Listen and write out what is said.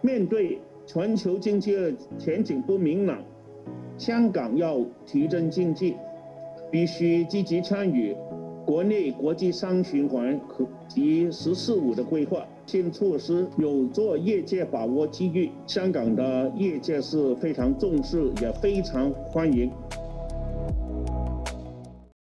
面对全球经济前景不明朗香港要提振经济必须积极参与国内国际商循环和及十四五的规划新措施有做业界把握机遇香港的业界是非常重视也非常欢迎。